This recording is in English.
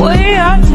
way I